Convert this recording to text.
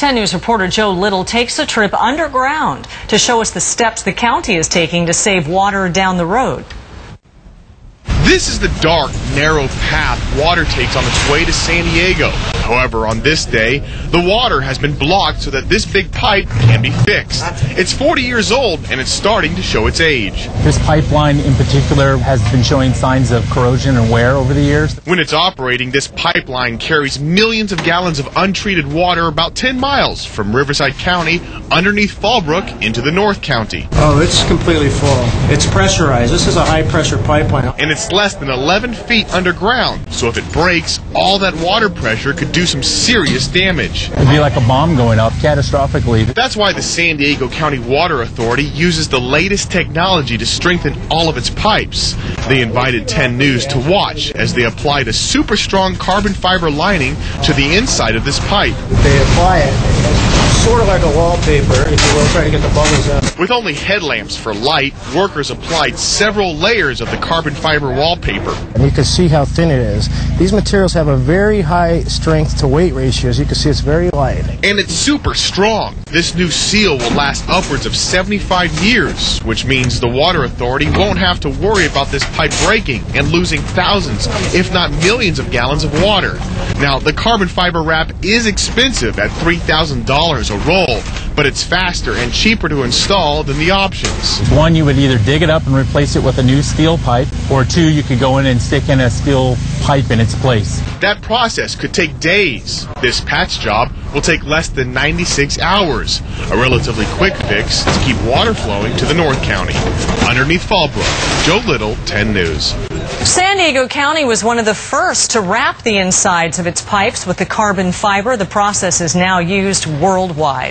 10 News reporter Joe Little takes a trip underground to show us the steps the county is taking to save water down the road. This is the dark, narrow path water takes on its way to San Diego. However, on this day, the water has been blocked so that this big pipe can be fixed. It's 40 years old and it's starting to show its age. This pipeline in particular has been showing signs of corrosion and wear over the years. When it's operating, this pipeline carries millions of gallons of untreated water about 10 miles from Riverside County underneath Fallbrook into the North County. Oh, it's completely full. It's pressurized. This is a high pressure pipeline. And it's less than 11 feet underground, so if it breaks, all that water pressure could do some serious damage. It'd be like a bomb going off catastrophically. That's why the San Diego County Water Authority uses the latest technology to strengthen all of its pipes. They invited 10 News to watch as they applied a super strong carbon fiber lining to the inside of this pipe. They apply it sort of like a wallpaper, if you will, try to get the bubbles out. With only headlamps for light, workers applied several layers of the carbon fiber wallpaper. And you can see how thin it is. These materials have a very high strength to weight ratio. As you can see, it's very light. And it's super strong. This new seal will last upwards of 75 years, which means the Water Authority won't have to worry about this pipe breaking and losing thousands, if not millions of gallons of water. Now, the carbon fiber wrap is expensive at $3,000 a roll, but it's faster and cheaper to install than the options. One, you would either dig it up and replace it with a new steel pipe, or two, you could go in and stick in a steel pipe in its place. That process could take days. This patch job will take less than 96 hours, a relatively quick fix to keep water flowing to the North County. Underneath Fallbrook, Joe Little, 10 News. San Diego County was one of the first to wrap the insides of its pipes with the carbon fiber. The process is now used worldwide.